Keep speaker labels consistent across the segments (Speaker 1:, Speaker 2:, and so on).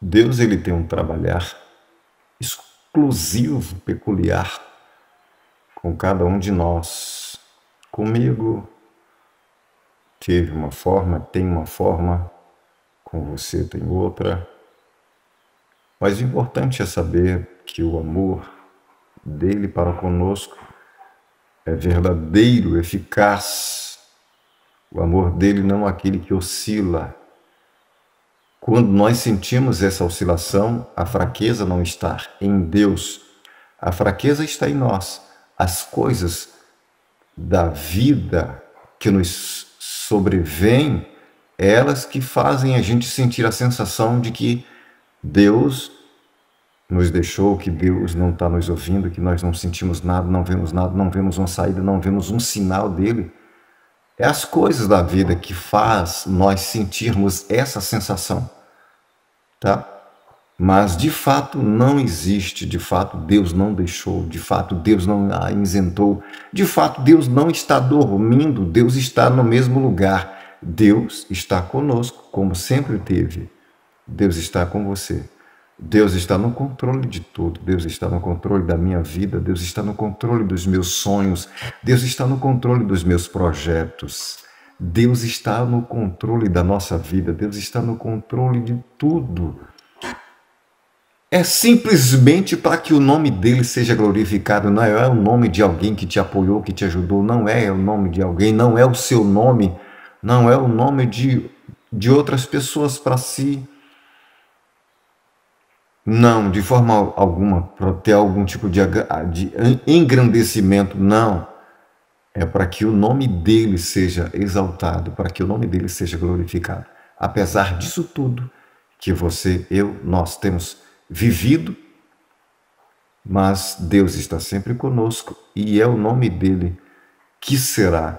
Speaker 1: Deus ele tem um trabalhar exclusivo, peculiar com cada um de nós. Comigo teve uma forma, tem uma forma, com você tem outra. Mas o importante é saber que o amor dele para conosco é verdadeiro, eficaz. O amor dele não é aquele que oscila. Quando nós sentimos essa oscilação, a fraqueza não está em Deus, a fraqueza está em nós. As coisas da vida que nos sobrevêm, elas que fazem a gente sentir a sensação de que Deus nos deixou, que Deus não está nos ouvindo, que nós não sentimos nada, não vemos nada, não vemos uma saída, não vemos um sinal dele. É as coisas da vida que faz nós sentirmos essa sensação, tá? Mas de fato não existe, de fato Deus não deixou, de fato Deus não a isentou, de fato Deus não está dormindo, Deus está no mesmo lugar. Deus está conosco, como sempre teve. Deus está com você. Deus está no controle de tudo. Deus está no controle da minha vida. Deus está no controle dos meus sonhos. Deus está no controle dos meus projetos. Deus está no controle da nossa vida. Deus está no controle de tudo. É simplesmente para que o nome dele seja glorificado. Não é o nome de alguém que te apoiou, que te ajudou. Não é o nome de alguém. Não é o seu nome. Não é o nome de, de outras pessoas para si não, de forma alguma, para ter algum tipo de, de engrandecimento, não. É para que o nome dele seja exaltado, para que o nome dele seja glorificado. Apesar disso tudo que você, eu, nós temos vivido, mas Deus está sempre conosco e é o nome dele que será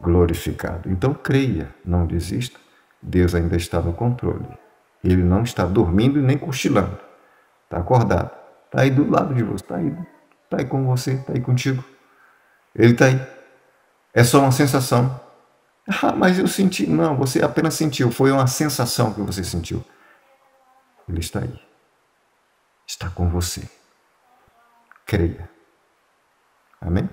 Speaker 1: glorificado. Então creia, não desista. Deus ainda está no controle. Ele não está dormindo e nem cochilando. Está acordado. Está aí do lado de você. Está aí. Está aí com você. Está aí contigo. Ele está aí. É só uma sensação. Ah, mas eu senti. Não, você apenas sentiu. Foi uma sensação que você sentiu. Ele está aí. Está com você. Creia. Amém?